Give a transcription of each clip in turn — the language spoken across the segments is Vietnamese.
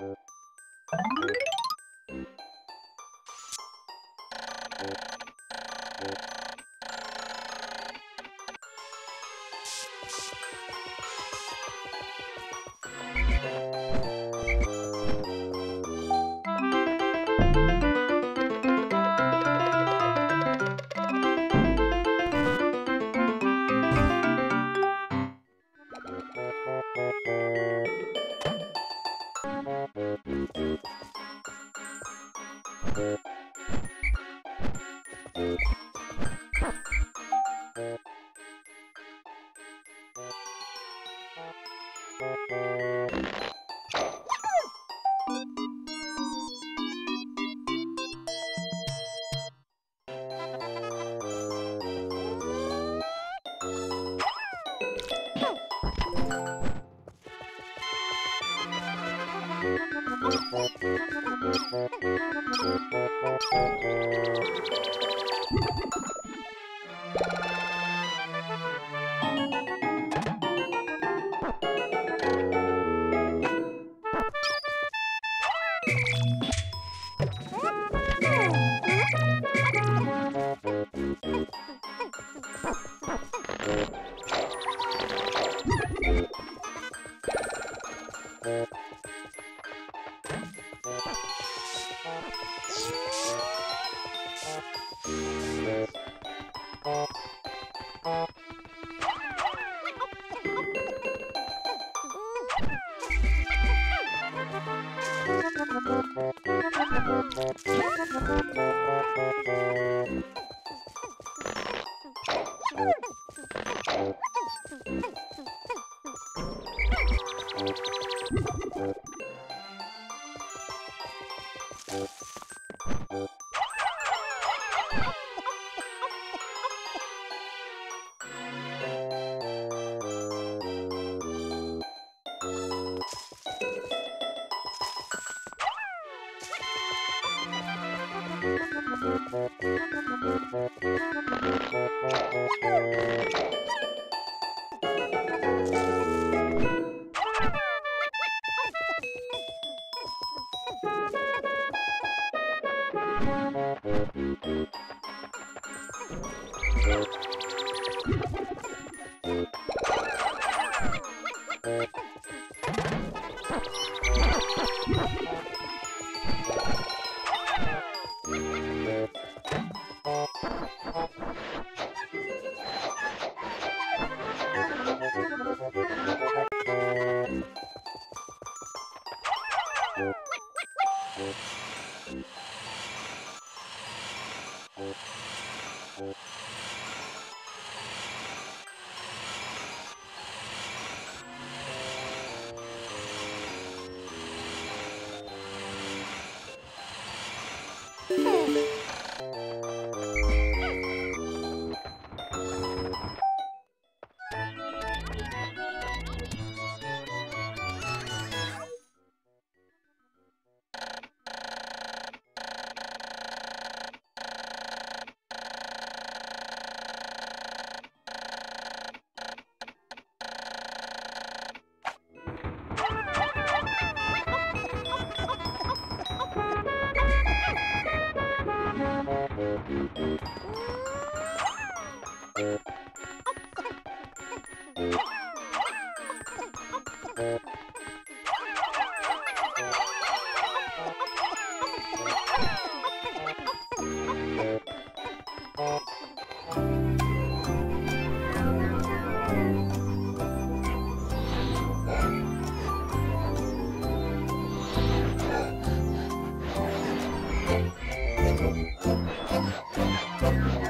you Thank you. Thank you. Thank you. Thank you. Thank you.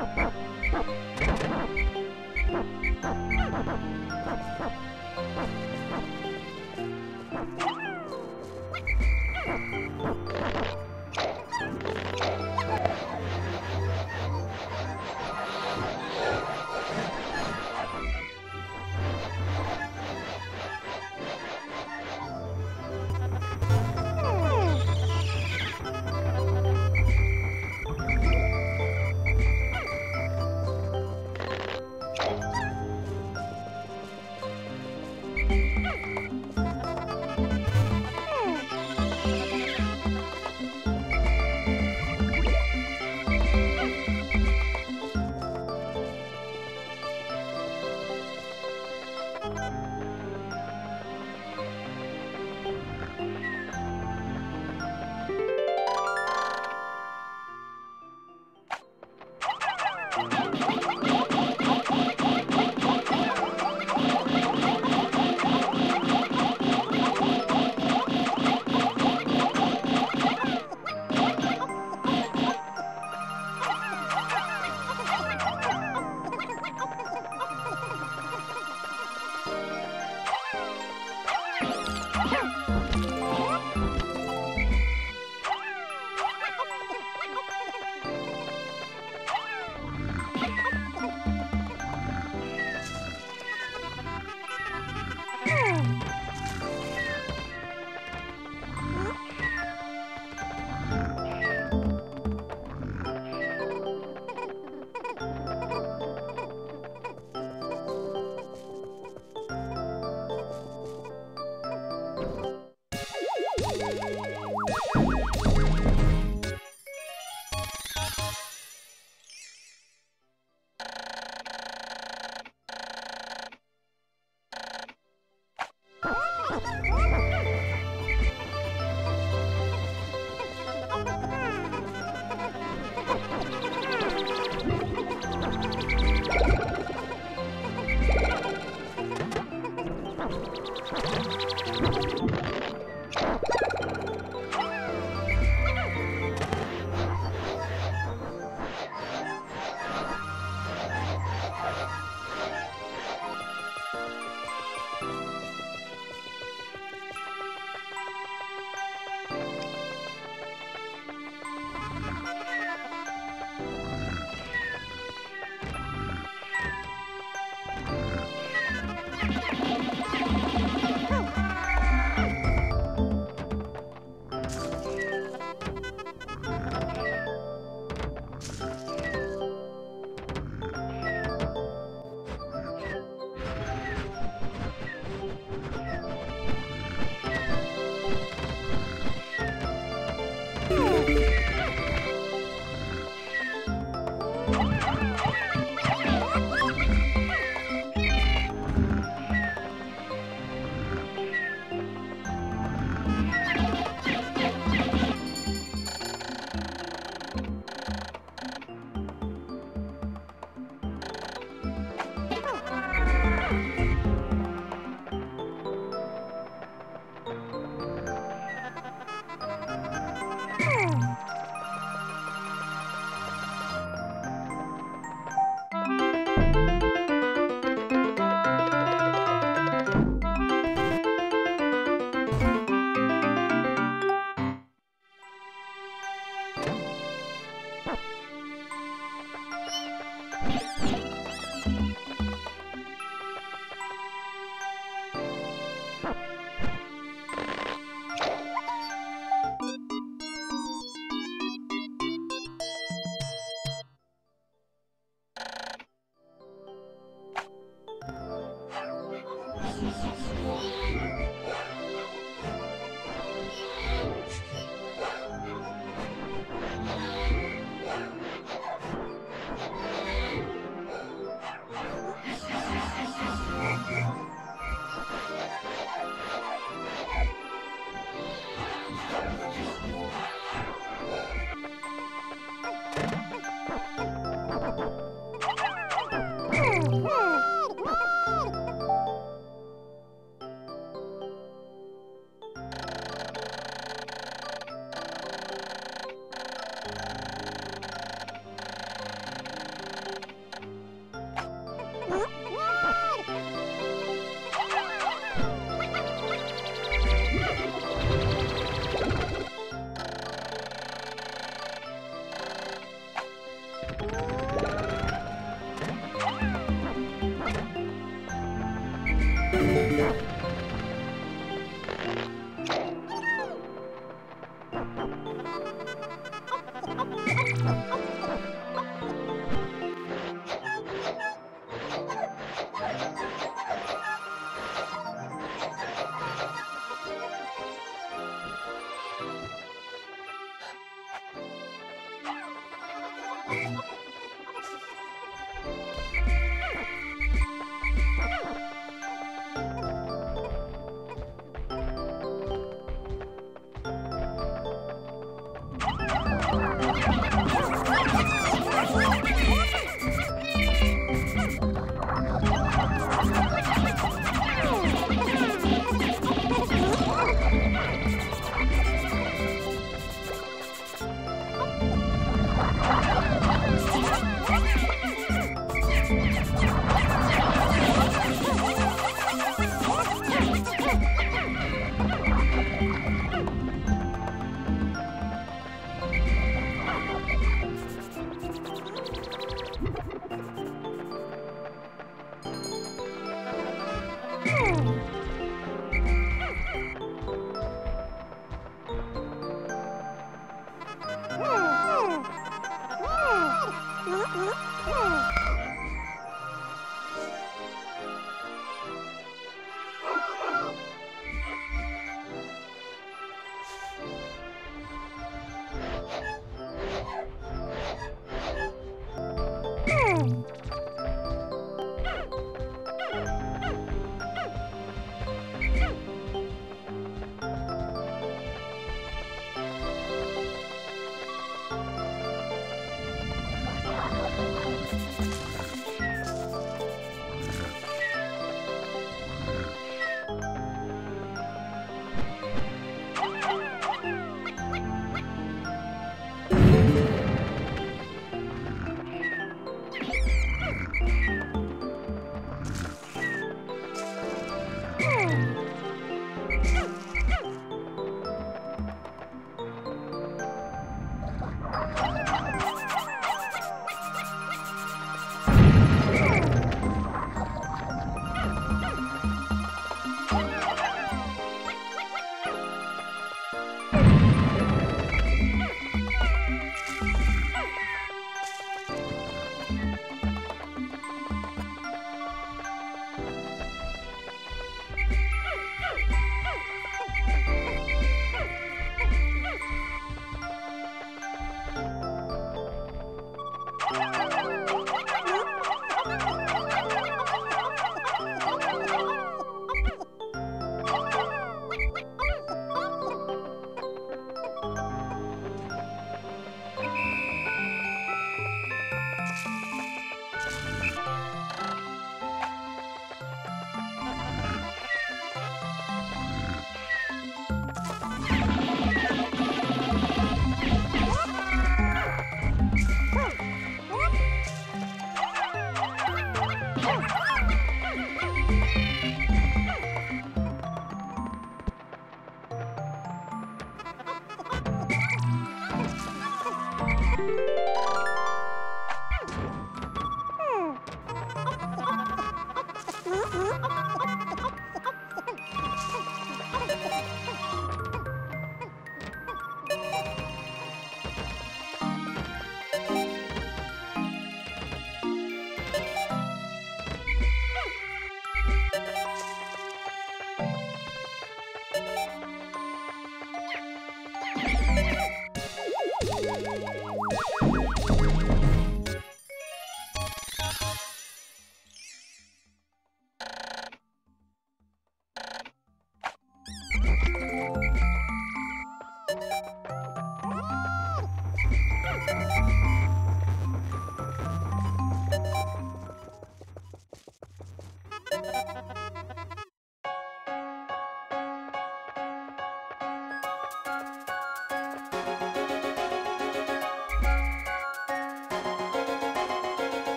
Ha ha ha! Huh? Hmm. 了。